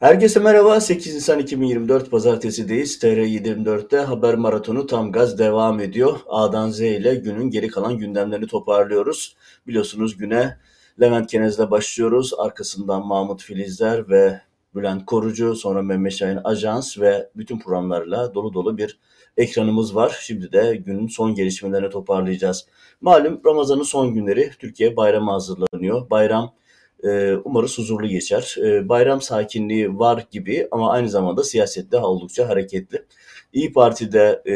Herkese merhaba. 8 Nisan 2024 Pazartesi'deyiz. TR724'te haber maratonu tam gaz devam ediyor. A'dan Z ile günün geri kalan gündemlerini toparlıyoruz. Biliyorsunuz güne Levent Kenez'le başlıyoruz. Arkasından Mahmut Filizler ve Bülent Korucu, sonra Mehmet Şahin Ajans ve bütün programlarla dolu dolu bir ekranımız var. Şimdi de günün son gelişmelerini toparlayacağız. Malum Ramazan'ın son günleri Türkiye bayrama hazırlanıyor. Bayram e, umarız huzurlu geçer. E, bayram sakinliği var gibi ama aynı zamanda siyasette oldukça hareketli. İyi Parti'de e,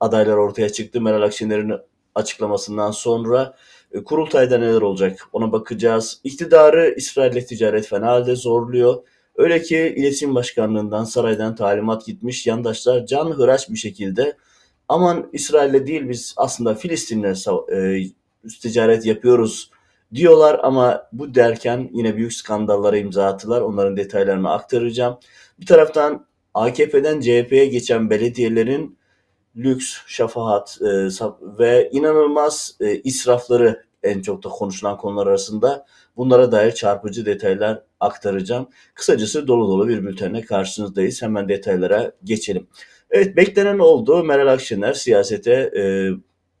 adaylar ortaya çıktı. Meral Akşener'in açıklamasından sonra e, kurultayda neler olacak ona bakacağız. İktidarı İsrail'le ticaret fena halde zorluyor. Öyle ki iletişim başkanlığından saraydan talimat gitmiş yandaşlar can hıraş bir şekilde aman İsrail'le değil biz aslında Filistin'le e, ticaret yapıyoruz diyorlar ama bu derken yine büyük skandallara imza attılar. Onların detaylarını aktaracağım. Bir taraftan AKP'den CHP'ye geçen belediyelerin lüks, şafahat e, ve inanılmaz e, israfları en çok da konuşulan konular arasında. Bunlara dair çarpıcı detaylar aktaracağım. Kısacası dolu dolu bir bültenle karşınızdayız. Hemen detaylara geçelim. Evet beklenen oldu. Meral Akşener siyasete e,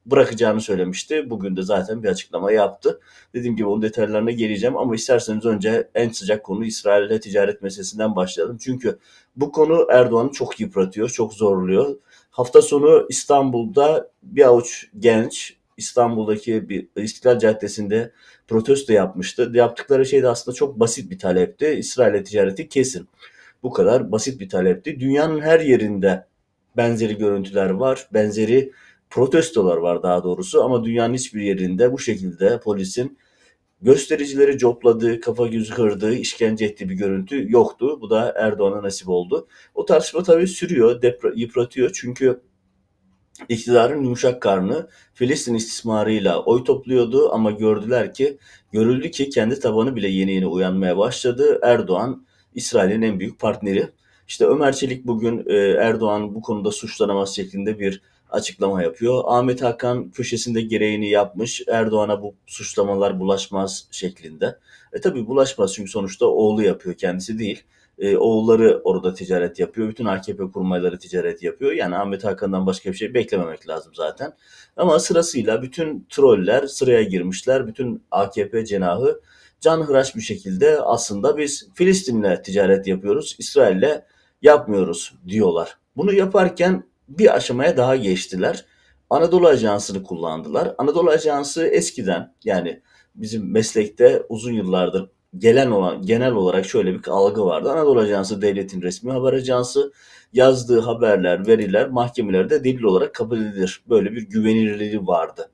bırakacağını söylemişti. Bugün de zaten bir açıklama yaptı. Dediğim gibi onun detaylarına geleceğim ama isterseniz önce en sıcak konu İsrail ile ticaret meselesinden başlayalım. Çünkü bu konu Erdoğan'ı çok yıpratıyor, çok zorluyor. Hafta sonu İstanbul'da bir avuç genç İstanbul'daki bir İstiklal Caddesi'nde protesto yapmıştı. Yaptıkları şey de aslında çok basit bir talepti. İsrail ticareti kesin. Bu kadar basit bir talepti. Dünyanın her yerinde benzeri görüntüler var. Benzeri protestolar var daha doğrusu ama dünyanın hiçbir yerinde bu şekilde polisin göstericileri copladığı, kafa yüzü kırdığı, işkence ettiği bir görüntü yoktu. Bu da Erdoğan'a nasip oldu. O tartışma tabii sürüyor, depra- yıpratıyor çünkü iktidarın yumuşak karnı Filistin istismarıyla oy topluyordu ama gördüler ki, görüldü ki kendi tabanı bile yeni yeni uyanmaya başladı. Erdoğan İsrail'in en büyük partneri. İşte Ömer Çelik bugün e, Erdoğan bu konuda suçlanamaz şeklinde bir açıklama yapıyor. Ahmet Hakan köşesinde gereğini yapmış. Erdoğan'a bu suçlamalar bulaşmaz şeklinde. E tabi bulaşmaz çünkü sonuçta oğlu yapıyor kendisi değil. E, oğulları orada ticaret yapıyor. Bütün AKP kurmayları ticaret yapıyor. Yani Ahmet Hakan'dan başka bir şey beklememek lazım zaten. Ama sırasıyla bütün troller sıraya girmişler. Bütün AKP cenahı canhıraş bir şekilde aslında biz Filistin'le ticaret yapıyoruz, İsrail'le yapmıyoruz diyorlar. Bunu yaparken bir aşamaya daha geçtiler. Anadolu Ajansı'nı kullandılar. Anadolu Ajansı eskiden yani bizim meslekte uzun yıllardır gelen olan genel olarak şöyle bir algı vardı. Anadolu Ajansı devletin resmi haber ajansı yazdığı haberler, veriler mahkemelerde delil olarak kabul edilir. Böyle bir güvenilirliği vardı.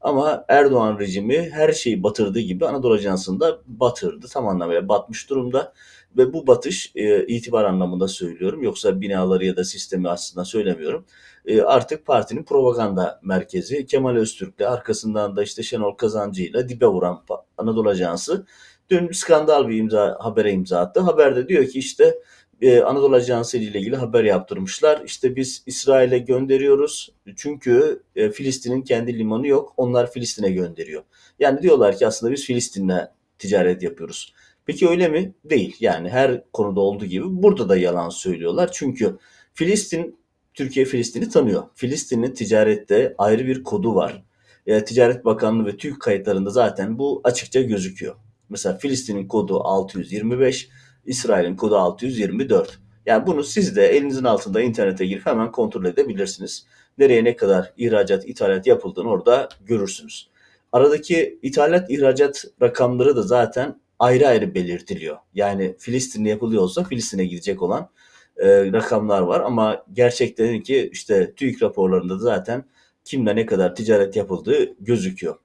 Ama Erdoğan rejimi her şeyi batırdığı gibi Anadolu Ajansı'nı da batırdı. Tam anlamıyla batmış durumda. Ve bu batış e, itibar anlamında söylüyorum. Yoksa binaları ya da sistemi aslında söylemiyorum. E, artık partinin propaganda merkezi Kemal Öztürk'le arkasından da işte Şenol Kazancı ile dibe vuran Anadolu Ajansı dün skandal bir imza habere imza attı. Haberde diyor ki işte e, Anadolu Ajansı ile ilgili haber yaptırmışlar. İşte biz İsrail'e gönderiyoruz çünkü e, Filistin'in kendi limanı yok. Onlar Filistin'e gönderiyor. Yani diyorlar ki aslında biz Filistin'le ticaret yapıyoruz. Peki öyle mi? Değil. Yani her konuda olduğu gibi burada da yalan söylüyorlar. Çünkü Filistin, Türkiye Filistin'i tanıyor. Filistin'in ticarette ayrı bir kodu var. E, Ticaret Bakanlığı ve TÜİK kayıtlarında zaten bu açıkça gözüküyor. Mesela Filistin'in kodu 625, İsrail'in kodu 624. Yani bunu siz de elinizin altında internete girip hemen kontrol edebilirsiniz. Nereye ne kadar ihracat, ithalat yapıldığını orada görürsünüz. Aradaki ithalat, ihracat rakamları da zaten ayrı ayrı belirtiliyor. Yani Filistin'de yapılıyorsa Filistin'e gidecek olan e, rakamlar var ama gerçekten ki işte TÜİK raporlarında da zaten kimle ne kadar ticaret yapıldığı gözüküyor.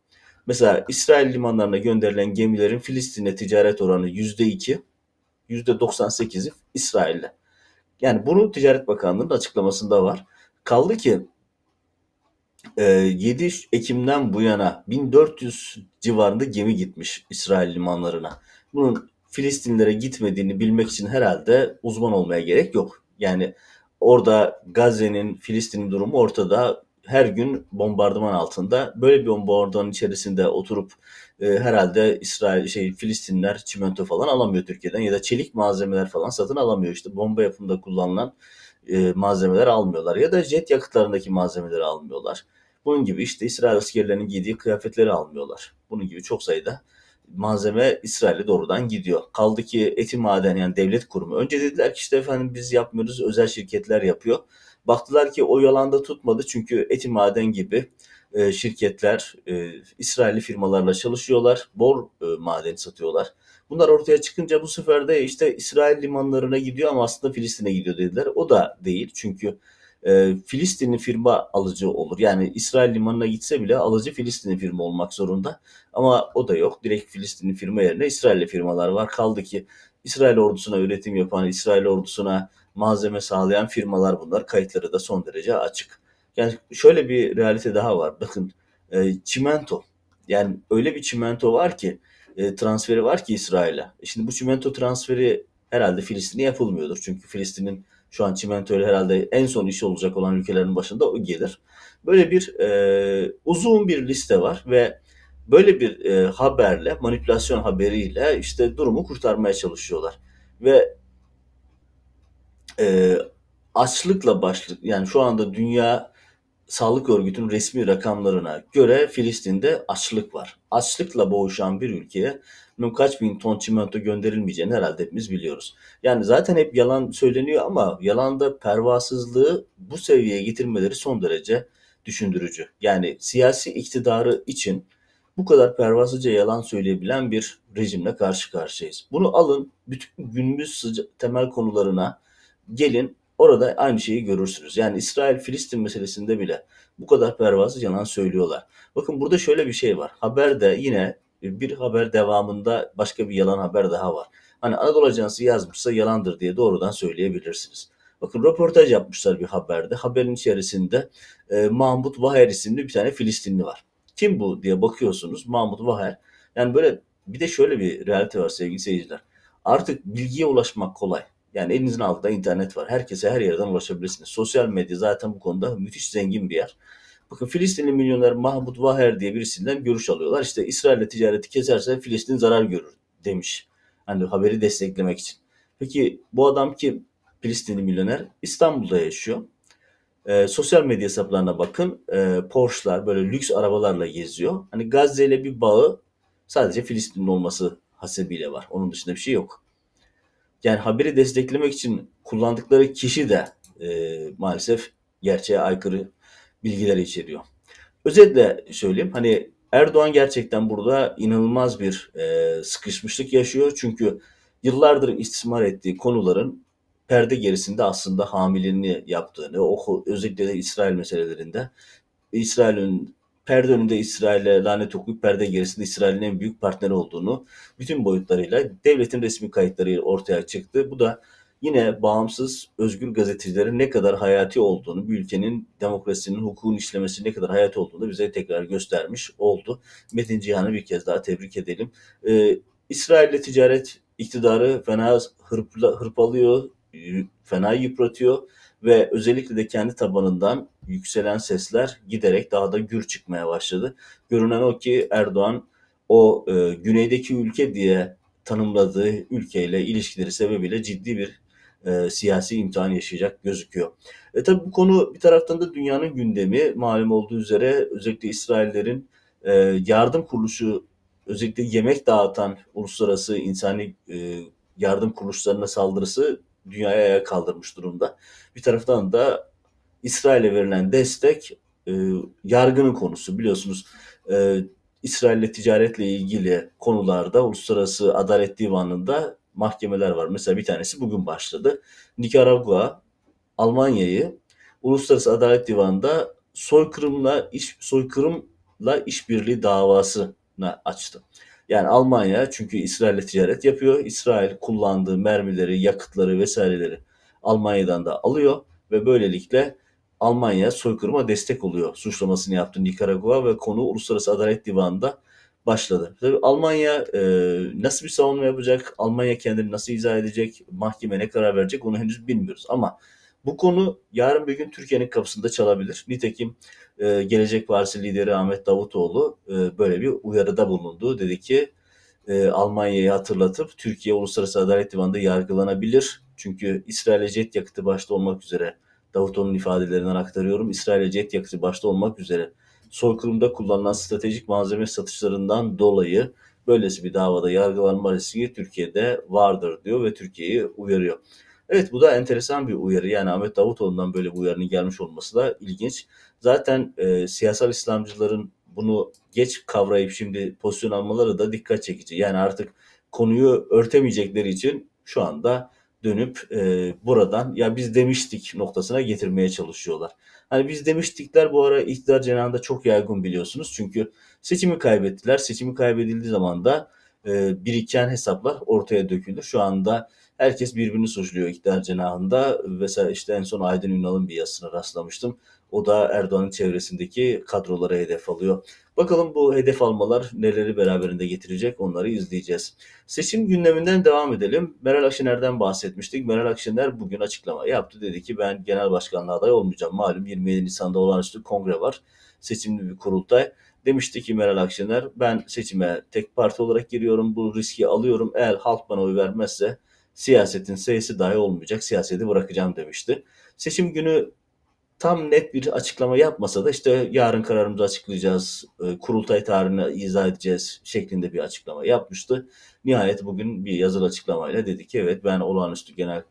Mesela İsrail limanlarına gönderilen gemilerin Filistin'e ticaret oranı %2, %98'i İsrail'le. Yani bunu Ticaret Bakanlığı'nın açıklamasında var. Kaldı ki 7 Ekim'den bu yana 1400 civarında gemi gitmiş İsrail limanlarına. Bunun Filistinlere gitmediğini bilmek için herhalde uzman olmaya gerek yok. Yani orada Gazze'nin, Filistin'in durumu ortada. her gün bombardıman altında. Böyle bir bombardımanın içerisinde oturup e, herhalde İsrail şey Filistinler çimento falan alamıyor Türkiye'den ya da çelik malzemeler falan satın alamıyor. İşte bomba yapımında kullanılan e, malzemeler almıyorlar ya da jet yakıtlarındaki malzemeleri almıyorlar. Bunun gibi işte İsrail askerlerinin giydiği kıyafetleri almıyorlar. Bunun gibi çok sayıda malzeme İsrail'e doğrudan gidiyor. Kaldı ki eti maden yani devlet kurumu. Önce dediler ki işte efendim biz yapmıyoruz özel şirketler yapıyor. Baktılar ki o yalanda tutmadı çünkü eti maden gibi e, şirketler e, İsrailli firmalarla çalışıyorlar. Bor e, madeni satıyorlar. Bunlar ortaya çıkınca bu sefer de işte İsrail limanlarına gidiyor ama aslında Filistin'e gidiyor dediler. O da değil çünkü e, Filistinli firma alıcı olur. Yani İsrail limanına gitse bile alıcı Filistinli firma olmak zorunda. Ama o da yok. Direkt Filistinli firma yerine İsrailli firmalar var. Kaldı ki İsrail ordusuna üretim yapan, İsrail ordusuna malzeme sağlayan firmalar bunlar. Kayıtları da son derece açık. Yani şöyle bir realite daha var. Bakın e, çimento. Yani öyle bir çimento var ki e, transferi var ki İsrail'e. E, şimdi bu çimento transferi herhalde Filistin'e yapılmıyordur. Çünkü Filistin'in şu an çimento ile herhalde en son işi olacak olan ülkelerin başında o gelir. Böyle bir e, uzun bir liste var ve böyle bir e, haberle, manipülasyon haberiyle işte durumu kurtarmaya çalışıyorlar. Ve e, açlıkla başlık yani şu anda dünya Sağlık Örgütü'nün resmi rakamlarına göre Filistin'de açlık var. Açlıkla boğuşan bir ülkeye kaç bin ton çimento gönderilmeyeceğini herhalde hepimiz biliyoruz. Yani zaten hep yalan söyleniyor ama yalanda pervasızlığı bu seviyeye getirmeleri son derece düşündürücü. Yani siyasi iktidarı için bu kadar pervasızca yalan söyleyebilen bir rejimle karşı karşıyayız. Bunu alın bütün günümüz temel konularına gelin Orada aynı şeyi görürsünüz. Yani İsrail-Filistin meselesinde bile bu kadar pervasız yalan söylüyorlar. Bakın burada şöyle bir şey var. Haberde yine bir haber devamında başka bir yalan haber daha var. Hani Anadolu Ajansı yazmışsa yalandır diye doğrudan söyleyebilirsiniz. Bakın röportaj yapmışlar bir haberde. Haberin içerisinde e, Mahmut Vaher isimli bir tane Filistinli var. Kim bu diye bakıyorsunuz. Mahmut Vaher. Yani böyle bir de şöyle bir realite var sevgili seyirciler. Artık bilgiye ulaşmak kolay. Yani elinizin altında internet var. Herkese her yerden ulaşabilirsiniz. Sosyal medya zaten bu konuda müthiş zengin bir yer. Bakın Filistinli milyoner Mahmut Vaher diye birisinden görüş alıyorlar. İşte İsrail'le ticareti keserse Filistin zarar görür demiş. Hani haberi desteklemek için. Peki bu adam kim? Filistinli milyoner İstanbul'da yaşıyor. E, sosyal medya hesaplarına bakın. E, Porsche'lar böyle lüks arabalarla geziyor. Hani Gazze ile bir bağı sadece Filistinli olması hasebiyle var. Onun dışında bir şey yok yani haberi desteklemek için kullandıkları kişi de e, maalesef gerçeğe aykırı bilgiler içeriyor. Özetle söyleyeyim hani Erdoğan gerçekten burada inanılmaz bir e, sıkışmışlık yaşıyor. Çünkü yıllardır istismar ettiği konuların perde gerisinde aslında hamileliğini yaptığını, o özellikle de İsrail meselelerinde İsrail'in perde önünde İsrail'e lanet okuyup perde gerisinde İsrail'in en büyük partneri olduğunu bütün boyutlarıyla devletin resmi kayıtları ortaya çıktı. Bu da yine bağımsız özgür gazetecilerin ne kadar hayati olduğunu, bir ülkenin demokrasinin, hukukun işlemesi ne kadar hayati olduğunu bize tekrar göstermiş oldu. Metin Cihan'ı bir kez daha tebrik edelim. Ee, İsrail'le ticaret iktidarı fena hırpla, hırpalıyor, fena yıpratıyor ve özellikle de kendi tabanından yükselen sesler giderek daha da gür çıkmaya başladı. Görünen o ki Erdoğan o e, güneydeki ülke diye tanımladığı ülkeyle ilişkileri sebebiyle ciddi bir e, siyasi imtihan yaşayacak gözüküyor. E tabi bu konu bir taraftan da dünyanın gündemi malum olduğu üzere özellikle İsraillerin e, yardım kuruluşu özellikle yemek dağıtan uluslararası insani e, yardım kuruluşlarına saldırısı dünyaya ayağa kaldırmış durumda. Bir taraftan da İsrail'e verilen destek e, yargının konusu. Biliyorsunuz e, İsrail'le ticaretle ilgili konularda Uluslararası Adalet Divanı'nda mahkemeler var. Mesela bir tanesi bugün başladı. Nikaragua Almanya'yı Uluslararası Adalet Divanı'nda soykırımla iş soykırımla işbirliği davasına açtı. Yani Almanya çünkü İsrail'le ticaret yapıyor. İsrail kullandığı mermileri, yakıtları vesaireleri Almanya'dan da alıyor ve böylelikle Almanya soykırıma destek oluyor suçlamasını yaptı Nikaragua ve konu Uluslararası Adalet Divanı'nda başladı. Tabii Almanya e, nasıl bir savunma yapacak, Almanya kendini nasıl izah edecek, mahkeme ne karar verecek onu henüz bilmiyoruz. Ama Bu konu yarın bir gün Türkiye'nin kapısında çalabilir. Nitekim e, Gelecek Partisi lideri Ahmet Davutoğlu e, böyle bir uyarıda bulundu. Dedi ki e, Almanya'yı hatırlatıp Türkiye Uluslararası Adalet Divanı'nda yargılanabilir. Çünkü İsrail'e jet yakıtı başta olmak üzere Davutoğlu'nun ifadelerinden aktarıyorum. İsrail'e jet yakıtı başta olmak üzere soykırımda kullanılan stratejik malzeme satışlarından dolayı böylesi bir davada yargılanma riski Türkiye'de vardır diyor ve Türkiye'yi uyarıyor. Evet bu da enteresan bir uyarı. Yani Ahmet Davutoğlu'ndan böyle bir uyarının gelmiş olması da ilginç. Zaten e, siyasal İslamcıların bunu geç kavrayıp şimdi pozisyon almaları da dikkat çekici. Yani artık konuyu örtemeyecekleri için şu anda dönüp e, buradan ya biz demiştik noktasına getirmeye çalışıyorlar. Hani biz demiştikler bu ara iktidar cenahında çok yaygın biliyorsunuz. Çünkü seçimi kaybettiler. Seçimi kaybedildiği zaman da e, biriken hesaplar ortaya dökülür. Şu anda herkes birbirini suçluyor iktidar cenahında. Mesela işte en son Aydın Ünal'ın bir yazısına rastlamıştım. O da Erdoğan'ın çevresindeki kadrolara hedef alıyor. Bakalım bu hedef almalar neleri beraberinde getirecek onları izleyeceğiz. Seçim gündeminden devam edelim. Meral Akşener'den bahsetmiştik. Meral Akşener bugün açıklama yaptı. Dedi ki ben genel başkanlığa aday olmayacağım. Malum 27 Nisan'da olağanüstü kongre var. Seçimli bir kurultay. Demişti ki Meral Akşener ben seçime tek parti olarak giriyorum. Bu riski alıyorum. Eğer halk bana oy vermezse siyasetin seyisi dahi olmayacak. Siyaseti bırakacağım demişti. Seçim günü tam net bir açıklama yapmasa da işte yarın kararımızı açıklayacağız, e, kurultay tarihini izah edeceğiz şeklinde bir açıklama yapmıştı. Nihayet bugün bir yazılı açıklamayla dedi ki evet ben olağanüstü genel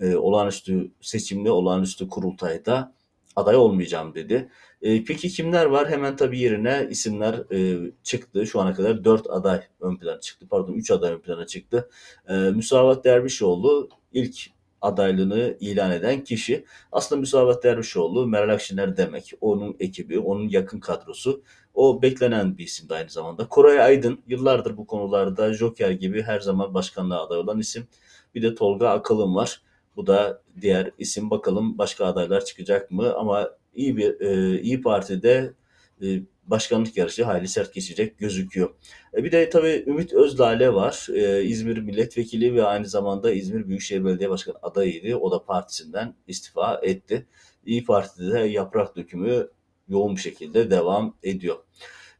e, olağanüstü seçimli olağanüstü kurultayda aday olmayacağım dedi. E, peki kimler var? Hemen tabii yerine isimler e, çıktı. Şu ana kadar 4 aday ön plana çıktı. Pardon 3 aday ön plana çıktı. E, Müsavat Dervişoğlu ilk adaylığını ilan eden kişi aslında Müsavat Dervişoğlu, Meral Akşener demek. Onun ekibi, onun yakın kadrosu. O beklenen bir isim de aynı zamanda. Koray Aydın yıllardır bu konularda Joker gibi her zaman başkanlığa aday olan isim. Bir de Tolga Akalın var. Bu da diğer isim. Bakalım başka adaylar çıkacak mı? Ama iyi bir e, iyi Parti'de e, başkanlık yarışı hayli sert geçecek gözüküyor. E bir de tabii Ümit Özdağ'le var. E, İzmir milletvekili ve aynı zamanda İzmir Büyükşehir Belediye Başkanı adayıydı. O da partisinden istifa etti. İyi Parti'de de yaprak dökümü yoğun bir şekilde devam ediyor.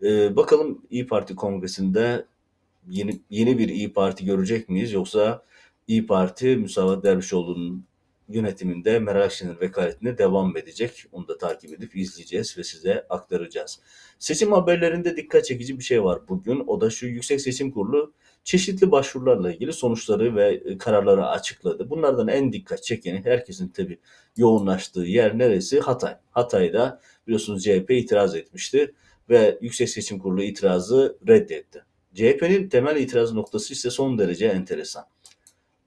E, bakalım İyi Parti kongresinde yeni yeni bir İyi Parti görecek miyiz yoksa İyi Parti Musavat Dervişoğlu'nun yönetiminde Meral Akşener vekaletine devam edecek. Onu da takip edip izleyeceğiz ve size aktaracağız. Seçim haberlerinde dikkat çekici bir şey var bugün. O da şu Yüksek Seçim Kurulu çeşitli başvurularla ilgili sonuçları ve e, kararları açıkladı. Bunlardan en dikkat çekeni herkesin tabii yoğunlaştığı yer neresi? Hatay. Hatay'da biliyorsunuz CHP itiraz etmişti ve Yüksek Seçim Kurulu itirazı reddetti. CHP'nin temel itiraz noktası ise son derece enteresan.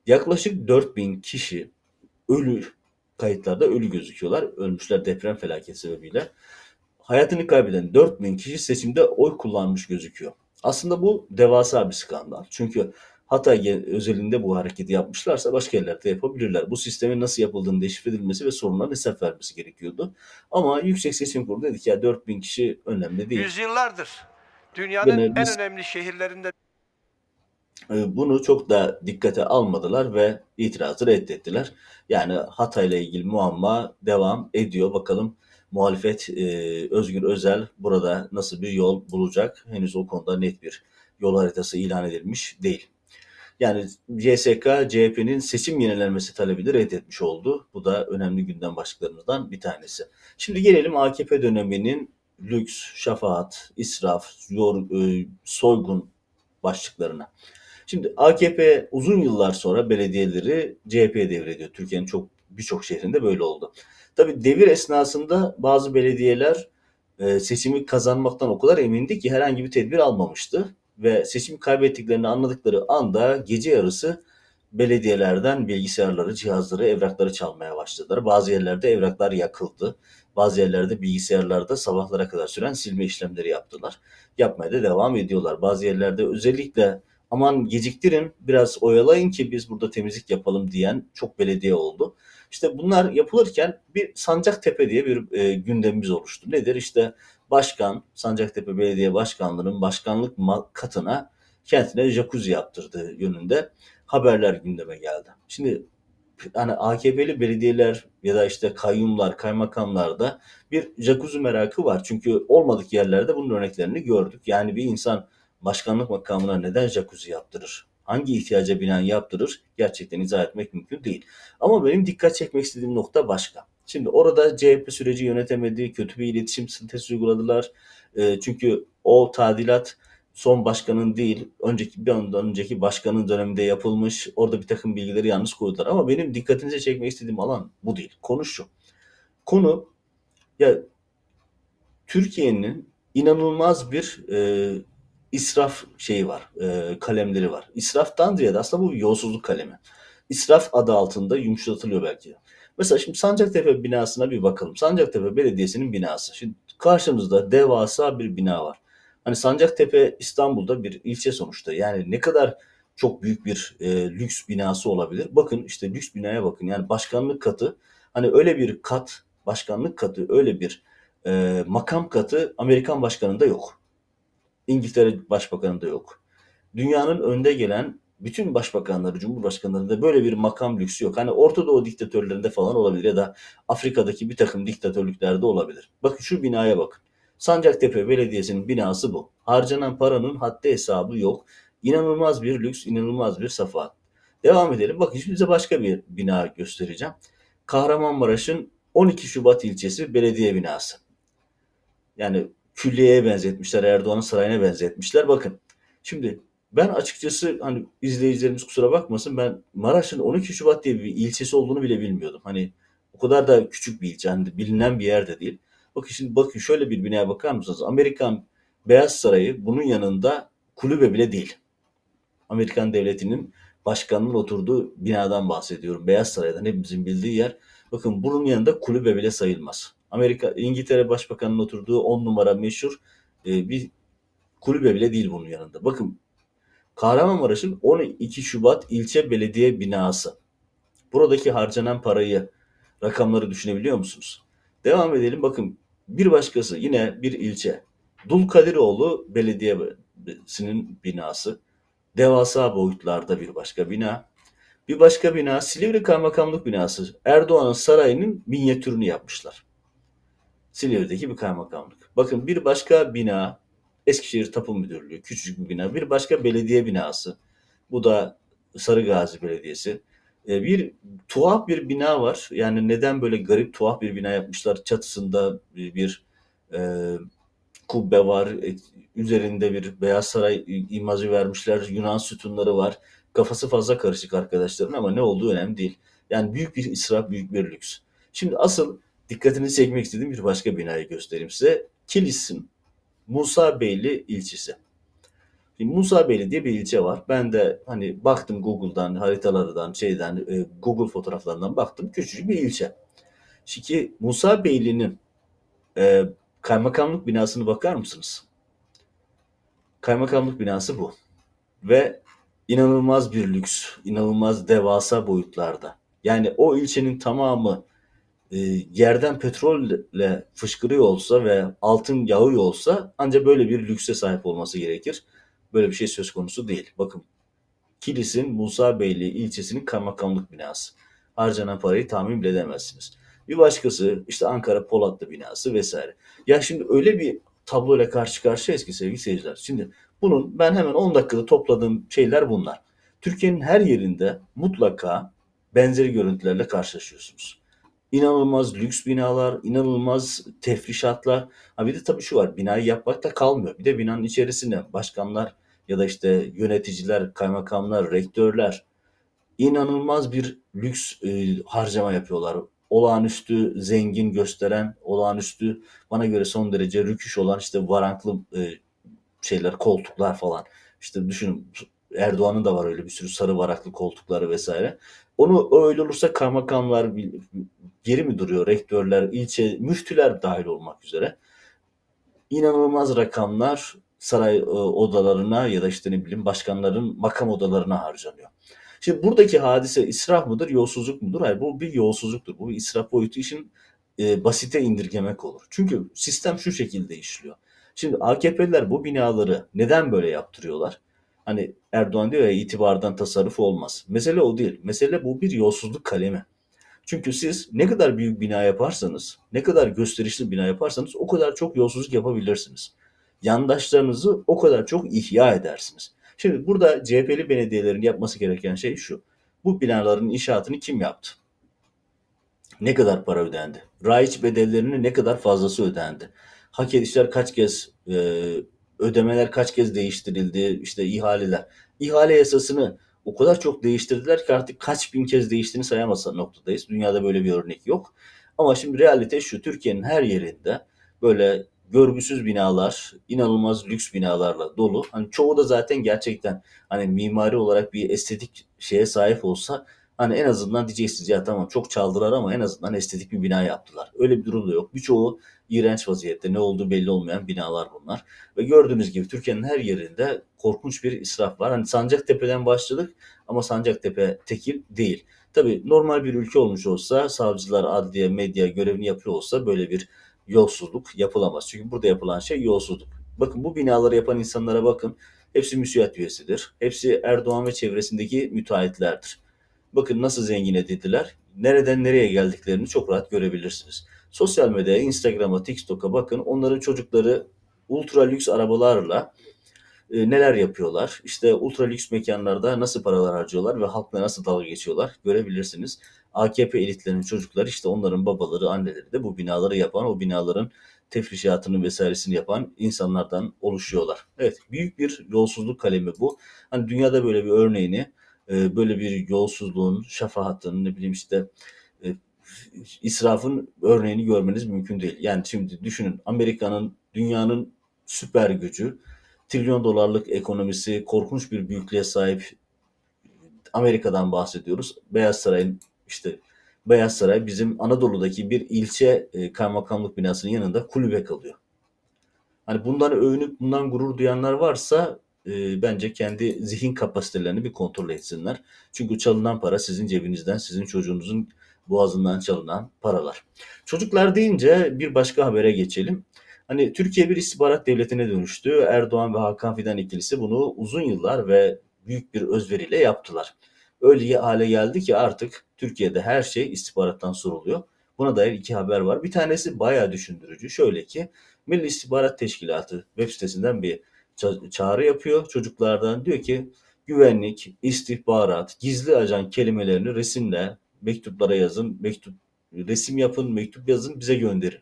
Yaklaşık 4000 kişi ölü kayıtlarda ölü gözüküyorlar. Ölmüşler deprem felaketi sebebiyle. Hayatını kaybeden 4000 kişi seçimde oy kullanmış gözüküyor. Aslında bu devasa bir skandal. Çünkü Hatay özelinde bu hareketi yapmışlarsa başka yerlerde yapabilirler. Bu sistemin nasıl yapıldığını deşifre edilmesi ve sorunların hesap vermesi gerekiyordu. Ama Yüksek Seçim Kurulu dedi ki ya 4000 kişi önemli değil. Yüzyıllardır dünyanın Yine en önemli şehirlerinde bunu çok da dikkate almadılar ve itirazı reddettiler. Yani Hatay ile ilgili muamma devam ediyor. Bakalım muhalefet e, Özgür Özel burada nasıl bir yol bulacak? Henüz o konuda net bir yol haritası ilan edilmiş değil. Yani CSK CHP'nin seçim yenilenmesi talebini reddetmiş oldu. Bu da önemli gündem başlıklarımızdan bir tanesi. Şimdi gelelim AKP döneminin lüks, şafaat, israf, yor, e, soygun başlıklarına. Şimdi AKP uzun yıllar sonra belediyeleri CHP'ye devrediyor. Türkiye'nin çok birçok şehrinde böyle oldu. Tabii devir esnasında bazı belediyeler e, seçimi kazanmaktan o kadar emindi ki herhangi bir tedbir almamıştı. Ve seçimi kaybettiklerini anladıkları anda gece yarısı belediyelerden bilgisayarları, cihazları, evrakları çalmaya başladılar. Bazı yerlerde evraklar yakıldı. Bazı yerlerde bilgisayarlarda sabahlara kadar süren silme işlemleri yaptılar. Yapmaya da devam ediyorlar. Bazı yerlerde özellikle aman geciktirin biraz oyalayın ki biz burada temizlik yapalım diyen çok belediye oldu. İşte bunlar yapılırken bir Sancaktepe diye bir e, gündemimiz oluştu. Nedir? İşte başkan, Sancaktepe Belediye Başkanlığı'nın başkanlık katına kentine jacuzzi yaptırdığı yönünde haberler gündeme geldi. Şimdi hani AKP'li belediyeler ya da işte kayyumlar, kaymakamlarda bir jacuzzi merakı var. Çünkü olmadık yerlerde bunun örneklerini gördük. Yani bir insan başkanlık makamına neden jacuzzi yaptırır? Hangi ihtiyaca binen yaptırır? Gerçekten izah etmek mümkün değil. Ama benim dikkat çekmek istediğim nokta başka. Şimdi orada CHP süreci yönetemedi, kötü bir iletişim stratejisi uyguladılar. E, çünkü o tadilat son başkanın değil, önceki bir ondan önceki başkanın döneminde yapılmış. Orada bir takım bilgileri yanlış koydular. Ama benim dikkatinize çekmek istediğim alan bu değil. Konu şu. Konu ya Türkiye'nin inanılmaz bir e, israf şeyi var, e, kalemleri var. İsraftan ziyade aslında bu yolsuzluk kalemi. İsraf adı altında yumuşatılıyor belki. Mesela şimdi Sancaktepe binasına bir bakalım. Sancaktepe Belediyesi'nin binası. Şimdi karşımızda devasa bir bina var. Hani Sancaktepe İstanbul'da bir ilçe sonuçta. Yani ne kadar çok büyük bir e, lüks binası olabilir. Bakın işte lüks binaya bakın. Yani başkanlık katı hani öyle bir kat, başkanlık katı öyle bir e, makam katı Amerikan başkanında yok. İngiltere başbakanında yok. Dünyanın önde gelen bütün başbakanları, cumhurbaşkanlarında böyle bir makam lüksü yok. Hani Orta Doğu diktatörlerinde falan olabilir ya da Afrika'daki bir takım diktatörlüklerde olabilir. Bakın şu binaya bakın. Sancaktepe Belediyesi'nin binası bu. Harcanan paranın haddi hesabı yok. İnanılmaz bir lüks, inanılmaz bir safa. Devam edelim. Bakın şimdi size başka bir bina göstereceğim. Kahramanmaraş'ın 12 Şubat ilçesi belediye binası. Yani külliyeye benzetmişler, Erdoğan'ın sarayına benzetmişler. Bakın şimdi ben açıkçası hani izleyicilerimiz kusura bakmasın ben Maraş'ın 12 Şubat diye bir ilçesi olduğunu bile bilmiyordum. Hani o kadar da küçük bir ilçe, hani bilinen bir yerde değil. Bakın şimdi bakın şöyle bir binaya bakar mısınız? Amerikan Beyaz Sarayı bunun yanında kulübe bile değil. Amerikan devletinin başkanının oturduğu binadan bahsediyorum. Beyaz Saray'dan hepimizin bildiği yer. Bakın bunun yanında kulübe bile sayılmaz. Amerika İngiltere Başbakanı'nın oturduğu on numara meşhur e, bir kulübe bile değil bunun yanında. Bakın Kahramanmaraş'ın 12 Şubat ilçe belediye binası. Buradaki harcanan parayı, rakamları düşünebiliyor musunuz? Devam edelim. Bakın bir başkası yine bir ilçe. Dulkadiroğlu Belediyesi'nin binası. Devasa boyutlarda bir başka bina. Bir başka bina Silivri Kaymakamlık binası. Erdoğan'ın sarayının minyatürünü yapmışlar. Silivri'deki bir kaymakamlık. Bakın bir başka bina Eskişehir Tapu Müdürlüğü küçücük bir bina. Bir başka belediye binası. Bu da Sarıgazi Belediyesi. E, bir tuhaf bir bina var. Yani neden böyle garip tuhaf bir bina yapmışlar? Çatısında bir, bir e, kubbe var. E, üzerinde bir Beyaz Saray imajı vermişler. Yunan sütunları var. Kafası fazla karışık arkadaşların ama ne olduğu önemli değil. Yani büyük bir israf, büyük bir lüks. Şimdi asıl dikkatini çekmek istediğim bir başka binayı göstereyim size. Kilis'in Musa Beyli ilçesi. Şimdi Musa Beyli diye bir ilçe var. Ben de hani baktım Google'dan, haritalardan, şeyden, e, Google fotoğraflarından baktım. Küçücük bir ilçe. Şimdi Musa Beyli'nin e, kaymakamlık binasını bakar mısınız? Kaymakamlık binası bu. Ve inanılmaz bir lüks, inanılmaz devasa boyutlarda. Yani o ilçenin tamamı e, yerden petrolle fışkırıyor olsa ve altın yağıyor olsa ancak böyle bir lükse sahip olması gerekir. Böyle bir şey söz konusu değil. Bakın Kilis'in Musa Beyli ilçesinin kaymakamlık binası. Harcanan parayı tahmin bile edemezsiniz. Bir başkası işte Ankara Polatlı binası vesaire. Ya şimdi öyle bir tabloyla karşı karşıyayız ki sevgili seyirciler. Şimdi bunun ben hemen 10 dakikada topladığım şeyler bunlar. Türkiye'nin her yerinde mutlaka benzeri görüntülerle karşılaşıyorsunuz. İnanılmaz lüks binalar, inanılmaz tefrişatlar. Ha bir de tabii şu var, binayı yapmakta kalmıyor. Bir de binanın içerisinde başkanlar ya da işte yöneticiler, kaymakamlar, rektörler inanılmaz bir lüks e, harcama yapıyorlar. Olağanüstü zengin gösteren, olağanüstü bana göre son derece rüküş olan işte varanklı e, şeyler, koltuklar falan. İşte düşünün Erdoğan'ın da var öyle bir sürü sarı varaklı koltukları vesaire. Onu öyle olursa kaymakamlar geri mi duruyor? Rektörler, ilçe, müftüler dahil olmak üzere. İnanılmaz rakamlar saray e, odalarına ya da işte ne bileyim başkanların makam odalarına harcanıyor. Şimdi buradaki hadise israf mıdır, yolsuzluk mudur? Hayır bu bir yolsuzluktur. Bu bir israf boyutu için e, basite indirgemek olur. Çünkü sistem şu şekilde işliyor. Şimdi AKP'liler bu binaları neden böyle yaptırıyorlar? Hani Erdoğan diyor ya itibardan tasarruf olmaz. Mesele o değil. Mesele bu bir yolsuzluk kalemi. Çünkü siz ne kadar büyük bina yaparsanız, ne kadar gösterişli bina yaparsanız o kadar çok yolsuzluk yapabilirsiniz. Yandaşlarınızı o kadar çok ihya edersiniz. Şimdi burada CHP'li belediyelerin yapması gereken şey şu. Bu binaların inşaatını kim yaptı? Ne kadar para ödendi? Raiç bedellerinin ne kadar fazlası ödendi? Hak edişler kaç kez, e, ödemeler kaç kez değiştirildi? İşte ihaleler. İhale yasasını o kadar çok değiştirdiler ki artık kaç bin kez değiştiğini sayamaz noktadayız. Dünyada böyle bir örnek yok. Ama şimdi realite şu, Türkiye'nin her yerinde böyle görgüsüz binalar, inanılmaz lüks binalarla dolu. Hani çoğu da zaten gerçekten hani mimari olarak bir estetik şeye sahip olsa hani en azından diyeceksiniz ya tamam çok çaldılar ama en azından estetik bir bina yaptılar. Öyle bir durum da yok. Birçoğu iğrenç vaziyette. Ne olduğu belli olmayan binalar bunlar. Ve gördüğünüz gibi Türkiye'nin her yerinde korkunç bir israf var. Hani Sancaktepe'den başladık ama Sancaktepe tekil değil. Tabii normal bir ülke olmuş olsa, savcılar, adliye, medya görevini yapıyor olsa böyle bir yolsuzluk yapılamaz. Çünkü burada yapılan şey yolsuzluk. Bakın bu binaları yapan insanlara bakın. Hepsi müsiyat üyesidir. Hepsi Erdoğan ve çevresindeki müteahhitlerdir. Bakın nasıl zengin edildiler. Nereden nereye geldiklerini çok rahat görebilirsiniz. Sosyal medyaya, Instagram'a, TikTok'a bakın. Onların çocukları ultra lüks arabalarla e, neler yapıyorlar? İşte ultra lüks mekanlarda nasıl paralar harcıyorlar ve halkla nasıl dalga geçiyorlar görebilirsiniz. AKP elitlerinin çocukları işte onların babaları, anneleri de bu binaları yapan, o binaların tefrişatını vesairesini yapan insanlardan oluşuyorlar. Evet, büyük bir yolsuzluk kalemi bu. Hani dünyada böyle bir örneğini, e, böyle bir yolsuzluğun, şafahatın, ne bileyim işte e, israfın örneğini görmeniz mümkün değil. Yani şimdi düşünün Amerika'nın, dünyanın süper gücü, trilyon dolarlık ekonomisi, korkunç bir büyüklüğe sahip Amerika'dan bahsediyoruz. Beyaz Saray'ın işte Beyaz Saray bizim Anadolu'daki bir ilçe e, kaymakamlık binasının yanında kulübe kalıyor. Hani bundan övünüp bundan gurur duyanlar varsa e, bence kendi zihin kapasitelerini bir kontrol etsinler. Çünkü çalınan para sizin cebinizden, sizin çocuğunuzun boğazından çalınan paralar. Çocuklar deyince bir başka habere geçelim. Hani Türkiye bir istihbarat devletine dönüştü. Erdoğan ve Hakan Fidan ikilisi bunu uzun yıllar ve büyük bir özveriyle yaptılar. Öyle hale geldi ki artık Türkiye'de her şey istihbarattan soruluyor. Buna dair iki haber var. Bir tanesi bayağı düşündürücü. Şöyle ki Milli İstihbarat Teşkilatı web sitesinden bir ça- çağrı yapıyor çocuklardan. Diyor ki güvenlik, istihbarat, gizli ajan kelimelerini resimle mektuplara yazın, mektup resim yapın, mektup yazın, bize gönderin.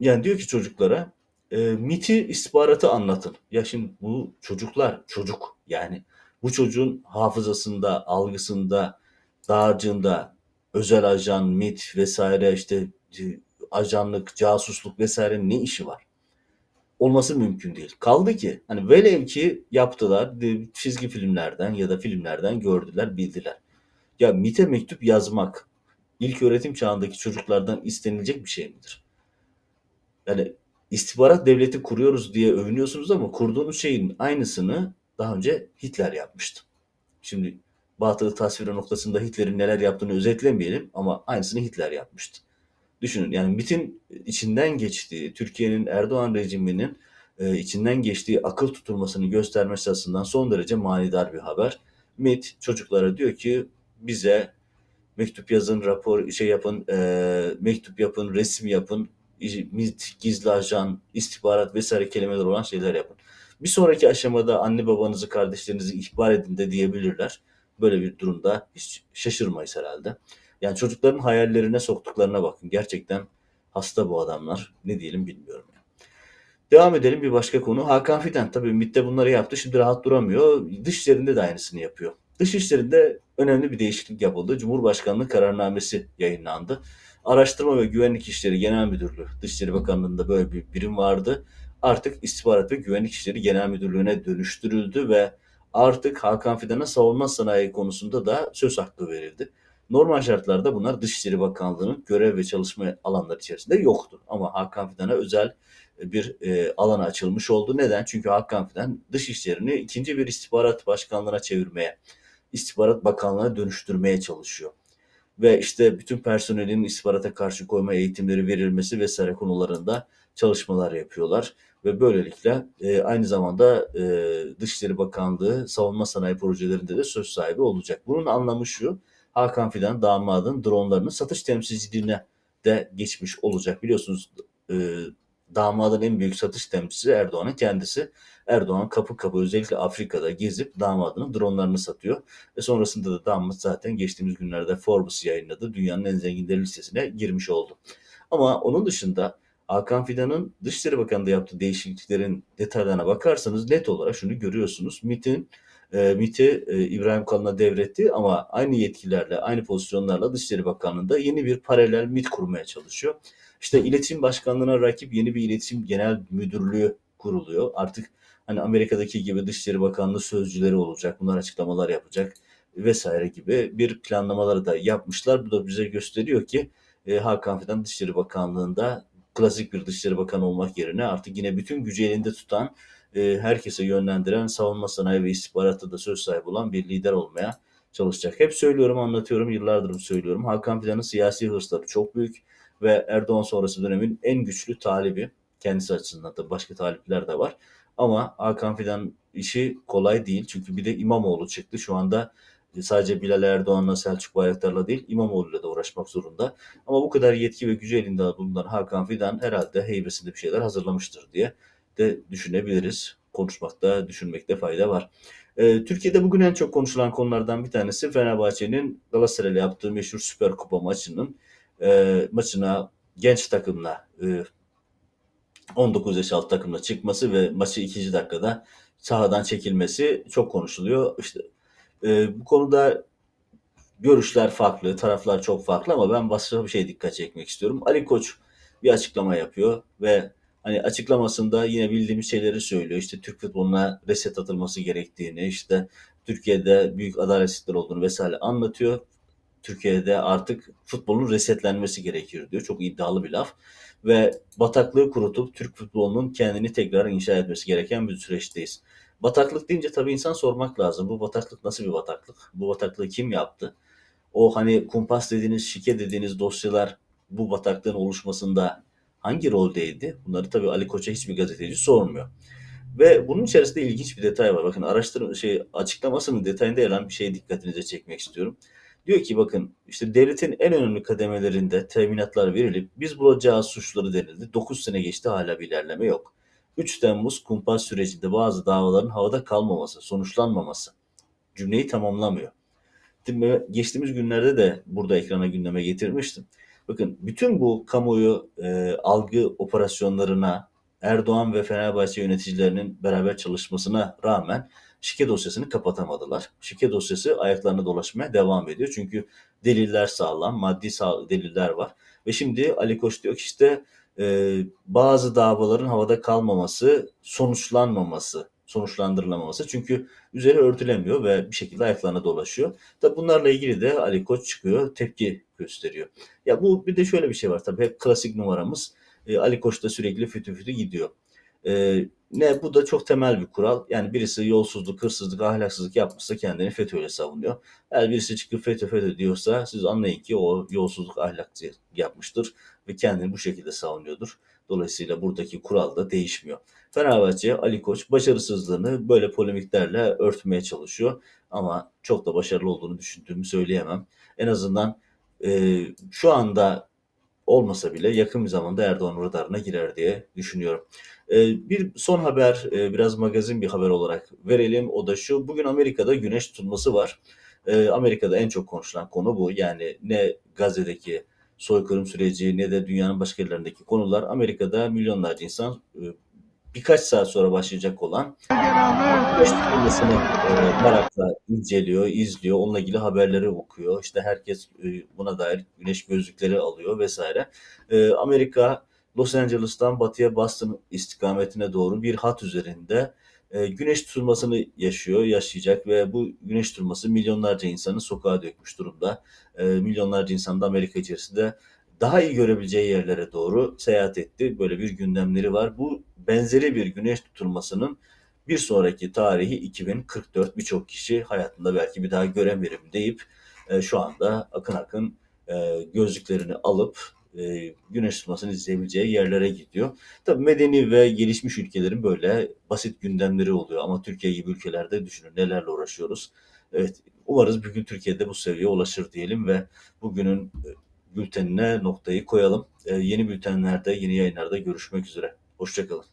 Yani diyor ki çocuklara e, MIT'i istihbaratı anlatın. Ya şimdi bu çocuklar çocuk yani bu çocuğun hafızasında, algısında, dağarcığında özel ajan, MIT vesaire işte ajanlık, casusluk vesaire ne işi var? Olması mümkün değil. Kaldı ki hani velev ki yaptılar çizgi filmlerden ya da filmlerden gördüler, bildiler. Ya MIT'e mektup yazmak ilk öğretim çağındaki çocuklardan istenilecek bir şey midir? Yani istihbarat devleti kuruyoruz diye övünüyorsunuz ama kurduğunuz şeyin aynısını daha önce Hitler yapmıştı. Şimdi batılı tasviri noktasında Hitler'in neler yaptığını özetlemeyelim ama aynısını Hitler yapmıştı. Düşünün yani MIT'in içinden geçtiği, Türkiye'nin Erdoğan rejiminin e, içinden geçtiği akıl tutulmasını göstermesi açısından son derece manidar bir haber. MIT çocuklara diyor ki bize mektup yazın, rapor şey yapın, e, mektup yapın, resim yapın, MIT, gizli ajan, istihbarat vesaire kelimeler olan şeyler yapın. Bir sonraki aşamada anne babanızı, kardeşlerinizi ihbar edin de diyebilirler. Böyle bir durumda hiç şaşırmayız herhalde. Yani çocukların hayallerine soktuklarına bakın. Gerçekten hasta bu adamlar. Ne diyelim bilmiyorum. Yani. Devam edelim bir başka konu. Hakan Fidan tabii MIT'te bunları yaptı. Şimdi rahat duramıyor. Dışişlerinde de aynısını yapıyor. Dışişlerinde önemli bir değişiklik yapıldı. Cumhurbaşkanlığı kararnamesi yayınlandı. Araştırma ve Güvenlik İşleri Genel Müdürlüğü, Dışişleri Bakanlığı'nda böyle bir birim vardı artık İstihbarat ve Güvenlik İşleri Genel Müdürlüğü'ne dönüştürüldü ve artık Hakan Fidan'a savunma sanayi konusunda da söz hakkı verildi. Normal şartlarda bunlar Dışişleri Bakanlığı'nın görev ve çalışma alanları içerisinde yoktu. Ama Hakan Fidan'a özel bir e, alana açılmış oldu. Neden? Çünkü Hakan Fidan Dışişleri'ni ikinci bir istihbarat başkanlığına çevirmeye, istihbarat bakanlığına dönüştürmeye çalışıyor. ve işte bütün personelin istihbarata karşı koyma eğitimleri verilmesi vesaire konularında çalışmalar yapıyorlar. Ve böylelikle e, aynı zamanda e, Dışişleri Bakanlığı savunma sanayi projelerinde de söz sahibi olacak. Bunun anlamı şu, Hakan Fidan damadın dronlarının satış temsilciliğine de geçmiş olacak. Biliyorsunuz e, damadın en büyük satış temsilcisi Erdoğan'ın kendisi. Erdoğan kapı kapı özellikle Afrika'da gezip damadının dronlarını satıyor. Ve sonrasında da damat zaten geçtiğimiz günlerde Forbes yayınladı. Dünyanın en zenginleri listesine girmiş oldu. Ama onun dışında Hakan Fidan'ın Dışişleri Bakanı'nda yaptığı değişikliklerin detaylarına bakarsanız net olarak şunu görüyorsunuz. MİT'in e, MİT'i e, İbrahim Kalın'a devretti ama aynı yetkilerle, aynı pozisyonlarla Dışişleri Bakanlığı'nda yeni bir paralel MİT kurmaya çalışıyor. İşte iletişim başkanlığına rakip yeni bir iletişim genel müdürlüğü kuruluyor. Artık hani Amerika'daki gibi Dışişleri Bakanlığı sözcüleri olacak, bunlar açıklamalar yapacak vesaire gibi bir planlamaları da yapmışlar. Bu da bize gösteriyor ki e, Hakan Fidan Dışişleri Bakanlığı'nda klasik bir Dışişleri Bakanı olmak yerine artık yine bütün gücü elinde tutan, e, herkese yönlendiren, savunma sanayi ve istihbaratta da söz sahibi olan bir lider olmaya çalışacak. Hep söylüyorum, anlatıyorum, yıllardır söylüyorum. Hakan Fidan'ın siyasi hırsları çok büyük ve Erdoğan sonrası dönemin en güçlü talibi. Kendisi açısından da başka talipler de var. Ama Hakan Fidan işi kolay değil. Çünkü bir de İmamoğlu çıktı. Şu anda sadece Bilal Erdoğan'la Selçuk Bayraktar'la değil İmamoğlu'yla da uğraşmak zorunda. Ama bu kadar yetki ve gücü elinde bulunan Hakan Fidan herhalde heybesinde bir şeyler hazırlamıştır diye de düşünebiliriz. Konuşmakta, düşünmekte fayda var. Ee, Türkiye'de bugün en çok konuşulan konulardan bir tanesi Fenerbahçe'nin Galatasaray'la yaptığı meşhur Süper Kupa maçının e, maçına genç takımla e, 19 yaş alt takımla çıkması ve maçı ikinci dakikada sahadan çekilmesi çok konuşuluyor. İşte e, bu konuda görüşler farklı, taraflar çok farklı ama ben başka bir şey dikkat çekmek istiyorum. Ali Koç bir açıklama yapıyor ve hani açıklamasında yine bildiğimiz şeyleri söylüyor. İşte Türk futboluna reset atılması gerektiğini, işte Türkiye'de büyük adaletsizlikler olduğunu vesaire anlatıyor. Türkiye'de artık futbolun resetlenmesi gerekir diyor. Çok iddialı bir laf. Ve bataklığı kurutup Türk futbolunun kendini tekrar inşa etmesi gereken bir süreçteyiz. Bataklık deyince tabii insan sormak lazım. Bu bataklık nasıl bir bataklık? Bu bataklığı kim yaptı? O hani kumpas dediğiniz, şike dediğiniz dosyalar bu bataklığın oluşmasında hangi roldeydi? Bunları tabii Ali Koç'a hiçbir gazeteci sormuyor. Ve bunun içerisinde ilginç bir detay var. Bakın araştırma şey açıklamasının detayında yer alan bir şeye dikkatinize çekmek istiyorum. Diyor ki bakın işte devletin en önemli kademelerinde teminatlar verilip biz bulacağız suçları denildi. 9 sene geçti hala bir ilerleme yok. 3 Temmuz kumpas sürecinde bazı davaların havada kalmaması, sonuçlanmaması cümleyi tamamlamıyor. Geçtiğimiz günlerde de burada ekrana gündeme getirmiştim. Bakın bütün bu kamuoyu e, algı operasyonlarına Erdoğan ve Fenerbahçe yöneticilerinin beraber çalışmasına rağmen şike dosyasını kapatamadılar. Şike dosyası ayaklarına dolaşmaya devam ediyor. Çünkü deliller sağlam, maddi sağ deliller var. Ve şimdi Ali Koç diyor ki işte e, bazı davaların havada kalmaması, sonuçlanmaması, sonuçlandırılamaması. Çünkü üzeri örtülemiyor ve bir şekilde ayaklarına dolaşıyor. Tabi bunlarla ilgili de Ali Koç çıkıyor, tepki gösteriyor. Ya bu bir de şöyle bir şey var tabii hep klasik numaramız. E, Ali Koç da sürekli fütü fütü gidiyor. E, ne bu da çok temel bir kural. Yani birisi yolsuzluk, hırsızlık, ahlaksızlık yapmışsa kendini FETÖ'yle savunuyor. Eğer birisi çıkıp FETÖ FETÖ diyorsa siz anlayın ki o yolsuzluk, ahlaksızlık yapmıştır ve kendini bu şekilde savunuyordur. Dolayısıyla buradaki kural da değişmiyor. Fenerbahçe, Ali Koç başarısızlığını böyle polemiklerle örtmeye çalışıyor. Ama çok da başarılı olduğunu düşündüğümü söyleyemem. En azından e, şu anda olmasa bile yakın bir zamanda Erdoğan radarına girer diye düşünüyorum. Ee, bir son haber, e, biraz magazin bir haber olarak verelim. O da şu, bugün Amerika'da güneş tutulması var. Ee, Amerika'da en çok konuşulan konu bu. Yani ne Gazze'deki soykırım süreci ne de dünyanın başka yerlerindeki konular. Amerika'da milyonlarca insan e, birkaç saat sonra başlayacak olan tutulmasını e, merakla inceliyor, izliyor. Onunla ilgili haberleri okuyor. İşte herkes buna dair güneş gözlükleri alıyor vesaire. Amerika Los Angeles'tan batıya Boston istikametine doğru bir hat üzerinde e, güneş tutulmasını yaşıyor, yaşayacak ve bu güneş tutulması milyonlarca insanı sokağa dökmüş durumda. E, milyonlarca insan da Amerika içerisinde daha iyi görebileceği yerlere doğru seyahat etti. Böyle bir gündemleri var. Bu benzeri bir güneş tutulmasının bir sonraki tarihi 2044 birçok kişi hayatında belki bir daha göremerim deyip e, şu anda akın akın gözlüklerini alıp e, güneş tutmasını izleyebileceği yerlere gidiyor. Tabii medeni ve gelişmiş ülkelerin böyle basit gündemleri oluyor ama Türkiye gibi ülkelerde düşünün nelerle uğraşıyoruz. Evet, umarız bir gün Türkiye'de bu seviyeye ulaşır diyelim ve bugünün e, bültenine noktayı koyalım. E, yeni bültenlerde, yeni yayınlarda görüşmek üzere. Hoşçakalın.